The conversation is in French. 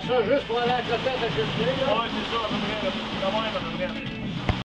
ça juste pour aller à la cotette à Gilles, là? Ouais, c'est ça,